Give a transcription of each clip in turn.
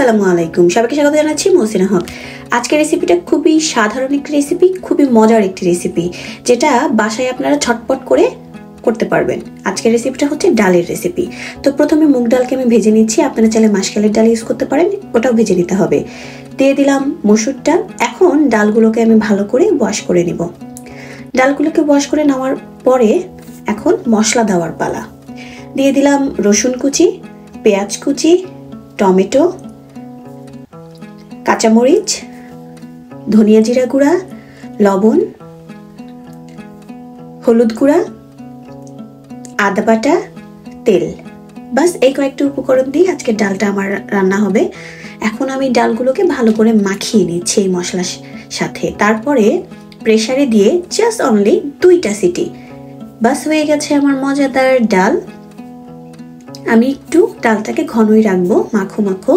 আসসালামু আলাইকুম। সবাইকে স্বাগত জানাচ্ছি মহসিনা হক আজকের রেসিপিটা খুবই সাধারণ একটি রেসিপি খুবই মজার একটি রেসিপি যেটা বাসায় আপনারা ছটপট করে করতে পারবেন। আজকের রেসিপিটা হচ্ছে ডালের রেসিপি তো প্রথমে মুগ ডালকে আমি ভেজে নিচ্ছি। আপনারা চাইলে মাসকালের ডাল ইউজ করতে পারেন, ওটাও ভেজে নিতে হবে। দিয়ে দিলাম মসুর ডাল। এখন ডালগুলোকে আমি ভালো করে ওয়াশ করে নিব। ডালগুলোকে ওয়াশ করে নেওয়ার পরে এখন মশলা দেওয়ার পালা। দিয়ে দিলাম রসুন কুচি, পেঁয়াজ কুচি, টমেটো কাঁচামরিচ, ধনিয়া জিরা গুঁড়া, লবণ, হলুদ গুঁড়া, আদা বাটা, তেল। বাস, এই কয়েকটা উপকরণ দিয়ে আজকে ডালটা আমার রান্না হবে। এখন আমি ডালগুলোকে ভালো করে মাখিয়ে নিচ্ছি এই মশলার সাথে। তারপরে প্রেশারে দিয়ে জাস্ট অনলি দুইটা সিটি। বাস, হয়ে গেছে আমার মজাদার ডাল। আমি একটু ডালটাকে ঘনই রাখব, মাখো মাখো।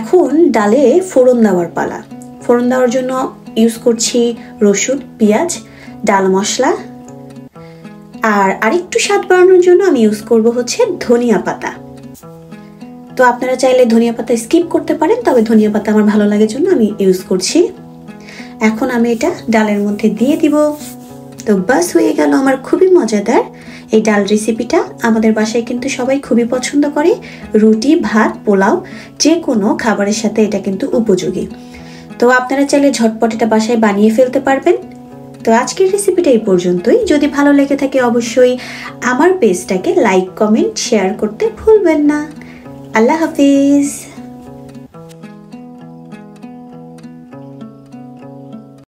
এখন ডালে ফোড়ন দেওয়ার পালা। ফোড়ন দেওয়ার জন্য ইউজ করছি রসুন, পেঁয়াজ, ডাল মশলা। আর আরেকটু স্বাদ বাড়ানোর জন্য আমি ইউজ করব হচ্ছে ধনিয়া পাতা। তো আপনারা চাইলে ধনিয়া পাতা স্কিপ করতে পারেন, তবে ধনিয়া পাতা আমার ভালো লাগে জন্য আমি ইউজ করছি। এখন আমি এটা ডালের মধ্যে দিয়ে দিব। তো বাস হয়ে গেল আমার খুবই মজাদার এই ডাল রেসিপিটা আমাদের বাসায় কিন্তু সবাই খুবই পছন্দ করে। রুটি, ভাত, পোলাও যে কোনো খাবারের সাথে এটা কিন্তু উপযোগী। তো আপনারা চাইলে ঝটপট এটা বাসায় বানিয়ে ফেলতে পারবেন। তো আজকের রেসিপিটা এই পর্যন্তই। যদি ভালো লেগে থাকে অবশ্যই আমার পেজটাকে লাইক কমেন্ট শেয়ার করতে ভুলবেন না। আল্লাহ হাফিজ।